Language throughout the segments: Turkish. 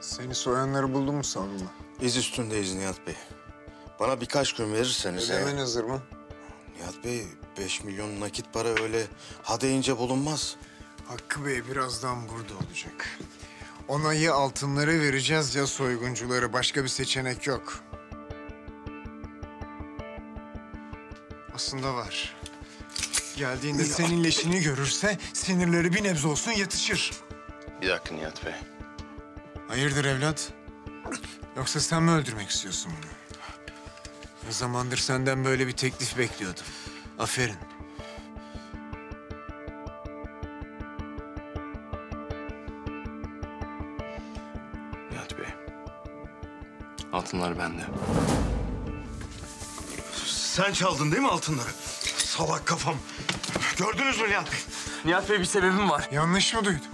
Seni soyanları buldun mu Sadullah? İz üstündeyiz Nihat Bey. Bana birkaç gün verirseniz eğer- Ödemen hazır mı? Nihat Bey, 5 milyon nakit para öyle ha deyince bulunmaz. Hakkı Bey birazdan burada olacak. Onayı altınları vereceğiz ya soyguncuları. Başka bir seçenek yok. Aslında var. Geldiğinde senin leşini görürse sinirleri bir nebze olsun yatışır. Bir dakika Nihat Bey. Hayırdır evlat? Yoksa sen mi öldürmek istiyorsun bunu? Ne zamandır senden böyle bir teklif bekliyordum. Aferin. Nihat Bey. Altınlar bende. Sen çaldın değil mi altınları? Salak kafam. Gördünüz mü Nihat Bey? Nihat Bey bir sebebim var. Yanlış mı duydum?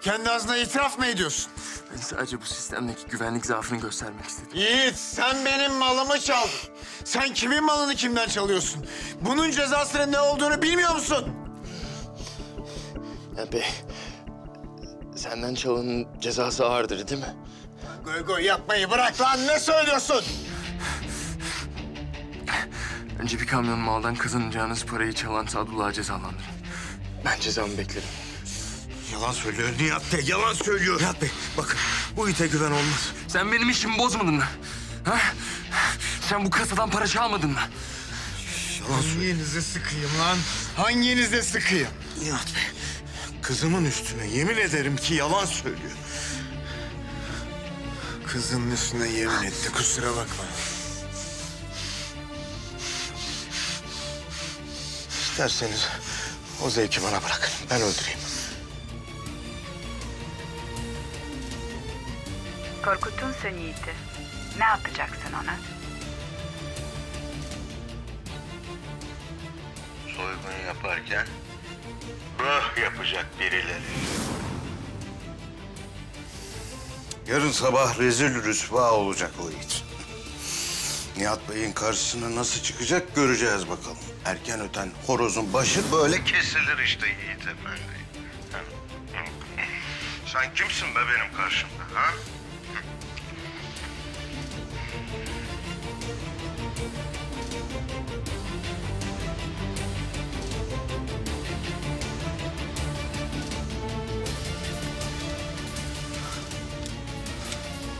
Kendi ağzına itiraf mı ediyorsun? Sadece bu sistemdeki güvenlik zaafını göstermek istedim. Yiğit sen benim malımı çaldın. Sen kimin malını kimden çalıyorsun? Bunun cezasının ne olduğunu bilmiyor musun? Bey. Senden çalının cezası ağırdır değil mi? Goy goy yapmayı bırak lan ne söylüyorsun? Önce bir kamyon maldan kazanacağınız parayı çalan Sadullah'ı cezalandırın. Ben cezamı beklerim. Yalan söylüyor Nihat Bey, yalan söylüyor. Nihat Bey, bakın bu ite güven olmaz. Sen benim işimi bozmadın mı? Ha? Sen bu kasadan para çalmadın mı? Yalan söylüyor. Hanginize sıkayım lan? Hanginize sıkayım? Nihat Bey, kızımın üstüne yemin ederim ki yalan söylüyor. Kızının üstüne yemin etti kusura bakma. İsterseniz o zevki bana bırakın, ben öldüreyim. Korkuttun sen Yiğit'i. Ne yapacaksın ona? Soygun yaparken böh yapacak birileri. Yarın sabah rezil rüsva olacak o it. Nihat Bey'in karşısına nasıl çıkacak göreceğiz bakalım. Erken öten horozun başı böyle kesilir işte Yiğit Efendi. Sen kimsin be benim karşımda ha?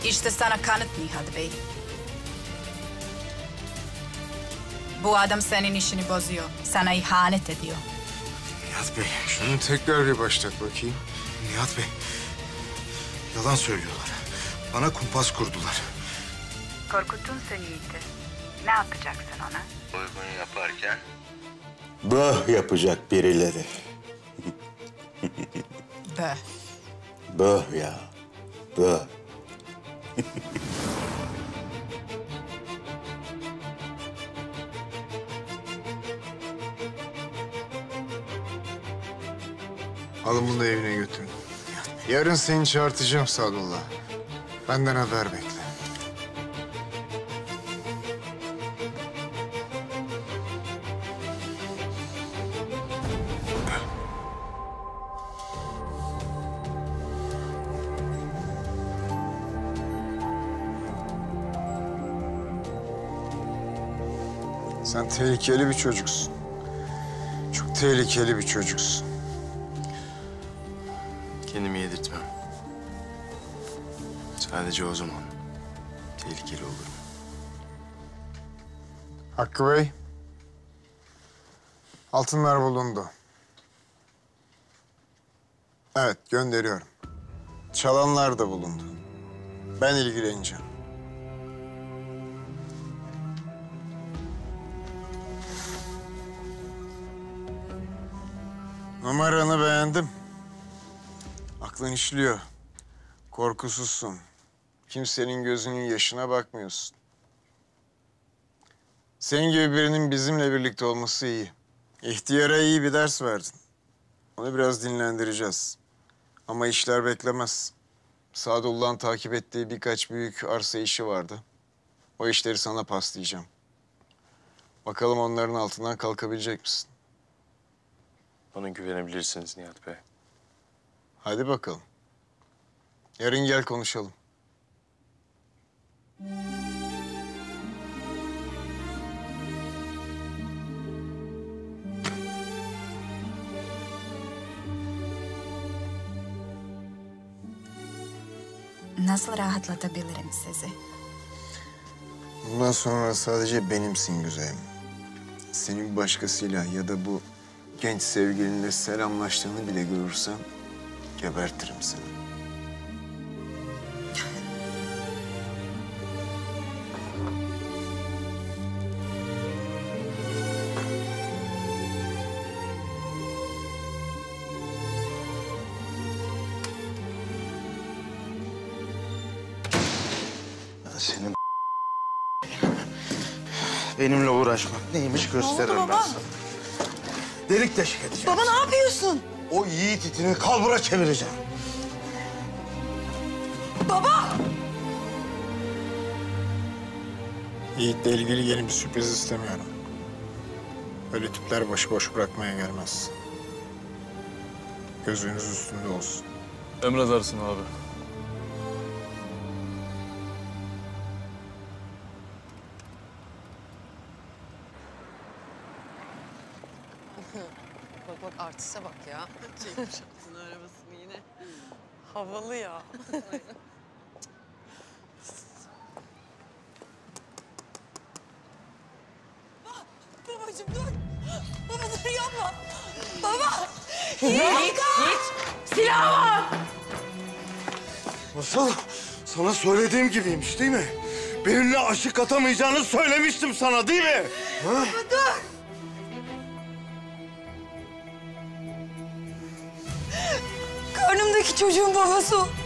İşte sana kanıt Nihat Bey. Bu adam senin işini bozuyor. Sana ihanet ediyor. Nihat Bey, Şunu tekrar bir başlat bakayım. Nihat Bey. Yalan söylüyorlar. Bana kumpas kurdular. Korkuttun sen Yiğit'i. Ne yapacaksın ona? Soygun yaparken? Böh yapacak birileri. Bö. Böh ya. Böh. Alın bunu da evine götürün. Yarın seni çağırtacağım Sadullah. Benden haber bekle. Sen tehlikeli bir çocuksun. Çok tehlikeli bir çocuksun. Kendimi yedirtmem. Sadece o zaman tehlikeli olurum. Hakkı Bey. Altınlar bulundu. Evet, gönderiyorum. Çalanlar da bulundu. Ben ilgileneceğim. Numaranı beğendim. Aklın işliyor. Korkusuzsun. Kimsenin gözünün yaşına bakmıyorsun. Senin gibi birinin bizimle birlikte olması iyi. İhtiyara iyi bir ders verdin. Onu biraz dinlendireceğiz. Ama işler beklemez. Sadullah'ın takip ettiği birkaç büyük arsa işi vardı. O işleri sana paslayacağım. Bakalım onların altından kalkabilecek misin? Bana güvenebilirsiniz Nihat Bey. Hadi bakalım. Yarın gel konuşalım. Nasıl rahatlatabilirim sizi? Bundan sonra sadece benimsin güzelim. Senin bir başkasıyla ya da bu genç sevgilinle selamlaştığını bile görürsem gebertirim seni. Ya Senin benimle uğraşmak neymiş gösteririm ben sana. Delik deşik edeceğim. Baba ne yapıyorsun? O yiğit itini kalbura çevireceğim. Baba! Yiğit'le ilgili yeni bir sürpriz istemiyorum. Öyle tipler başıboş bırakmaya gelmez. Gözünüz üstünde olsun. Emredersin abi. Bak bak artiste bak ya. Çekmiş altına arabasını yine. Havalı ya. Babacığım dur. Baba dur yapma. Baba. Yiğit. Yiğit. Silah var. Nasıl? Sana söylediğim gibiymiş değil mi? Benimle aşık atamayacağını söylemiştim sana değil mi? Ha? Dur. Karnımdaki çocuğun babası o.